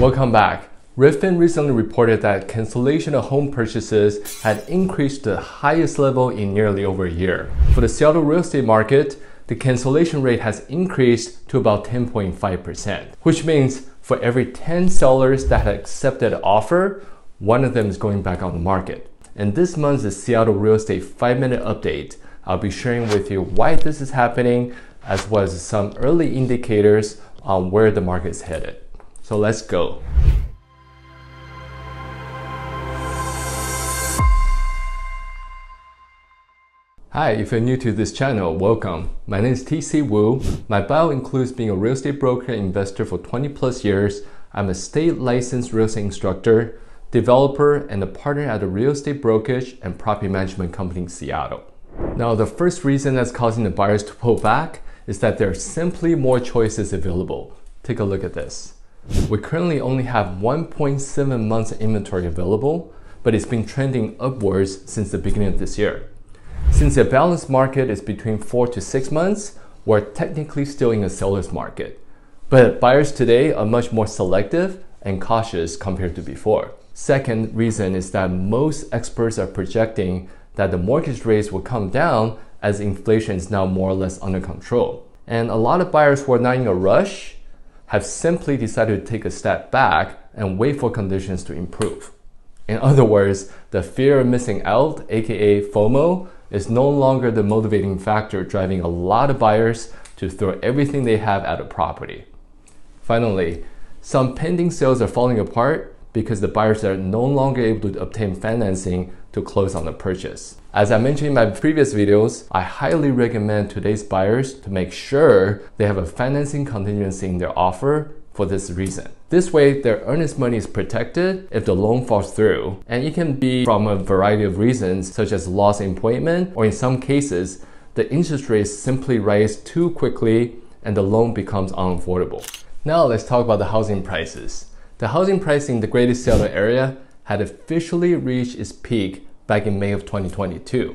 Welcome back. Redfin recently reported that cancellation of home purchases had increased to the highest level in nearly over a year. For the Seattle real estate market, the cancellation rate has increased to about 10.5%, which means for every 10 sellers that had accepted an offer, one of them is going back on the market. In this month's Seattle Real Estate 5 Minute Update, I'll be sharing with you why this is happening, as well as some early indicators on where the market is headed. So let's go. Hi, if you're new to this channel, welcome. My name is TC Wu. My bio includes being a real estate broker and investor for 20 plus years. I'm a state licensed real estate instructor, developer, and a partner at a real estate brokerage and property management company in Seattle. Now, the first reason that's causing the buyers to pull back is that there are simply more choices available. Take a look at this. We currently only have 1.7 months inventory available, but it's been trending upwards since the beginning of this year. Since the balanced market is between four to six months, we're technically still in a seller's market. But buyers today are much more selective and cautious compared to before. Second reason is that most experts are projecting that the mortgage rates will come down as inflation is now more or less under control. And a lot of buyers who are not in a rush have simply decided to take a step back and wait for conditions to improve. In other words, the fear of missing out, aka FOMO, is no longer the motivating factor driving a lot of buyers to throw everything they have at a property. Finally, some pending sales are falling apart because the buyers are no longer able to obtain financing to close on the purchase. As I mentioned in my previous videos, I highly recommend today's buyers to make sure they have a financing contingency in their offer for this reason. This way, their earnest money is protected if the loan falls through, and it can be from a variety of reasons, such as loss employment, or in some cases, the interest rates simply rise too quickly and the loan becomes unaffordable. Now let's talk about the housing prices. The housing price in the Greater Seattle area had officially reached its peak back in May of 2022,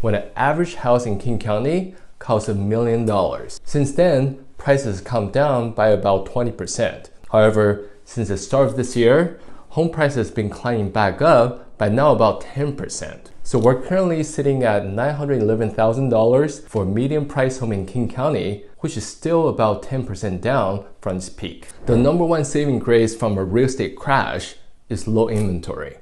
when an average house in King County cost a million dollars. Since then, prices have come down by about 20%. However, since the start of this year, home prices have been climbing back up by now about 10%. So we're currently sitting at $911,000 for a medium price home in King County, which is still about 10% down from its peak. The number one saving grace from a real estate crash is low inventory.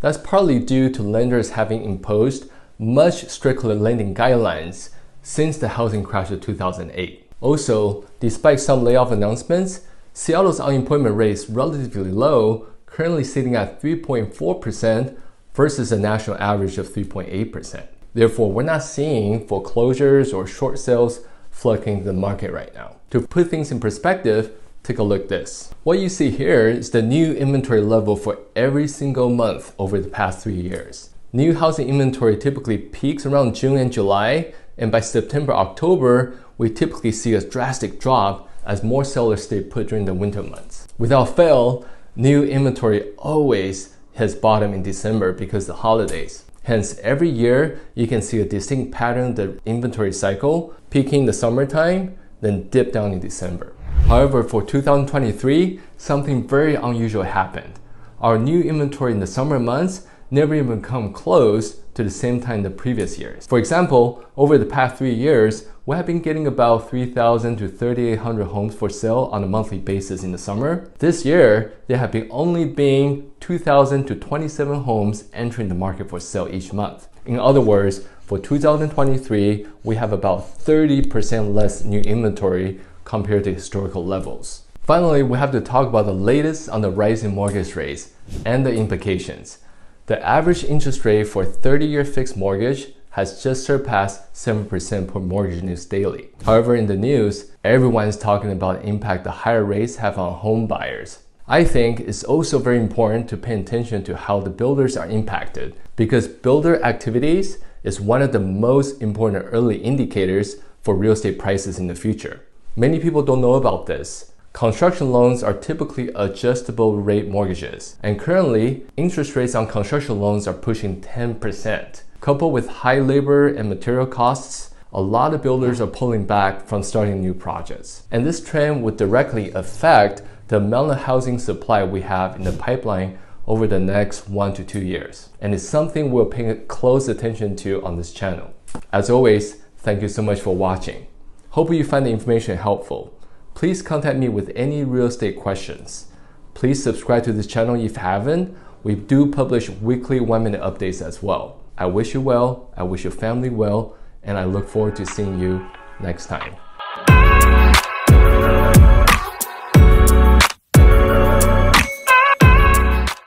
That's partly due to lenders having imposed much stricter lending guidelines since the housing crash of 2008. Also, despite some layoff announcements, Seattle's unemployment rate is relatively low, currently sitting at 3.4% versus a national average of 3.8%. Therefore, we're not seeing foreclosures or short sales flooding the market right now. To put things in perspective, take a look at this. What you see here is the new inventory level for every single month over the past three years. New housing inventory typically peaks around June and July, and by September, October, we typically see a drastic drop as more sellers stay put during the winter months. Without fail, new inventory always hits bottom in December because of the holidays. Hence, every year you can see a distinct pattern the inventory cycle, peaking the summertime, then dip down in December. However, for 2023, something very unusual happened. Our new inventory in the summer months never even come close to the same time the previous years. For example, over the past three years, we have been getting about 3,000 to 3,800 homes for sale on a monthly basis in the summer. This year, there have been only been 2,000 to 27 homes entering the market for sale each month. In other words, for 2023, we have about 30% less new inventory compared to historical levels. Finally, we have to talk about the latest on the rising mortgage rates and the implications. The average interest rate for 30 year fixed mortgage has just surpassed 7% per mortgage news daily. However, in the news, everyone is talking about the impact the higher rates have on home buyers. I think it's also very important to pay attention to how the builders are impacted because builder activities is one of the most important early indicators for real estate prices in the future. Many people don't know about this, Construction loans are typically adjustable rate mortgages, and currently, interest rates on construction loans are pushing 10%. Coupled with high labor and material costs, a lot of builders are pulling back from starting new projects. And this trend would directly affect the amount of housing supply we have in the pipeline over the next one to two years. And it's something we'll pay close attention to on this channel. As always, thank you so much for watching. Hope you find the information helpful. Please contact me with any real estate questions. Please subscribe to this channel if you haven't. We do publish weekly one minute updates as well. I wish you well, I wish your family well, and I look forward to seeing you next time.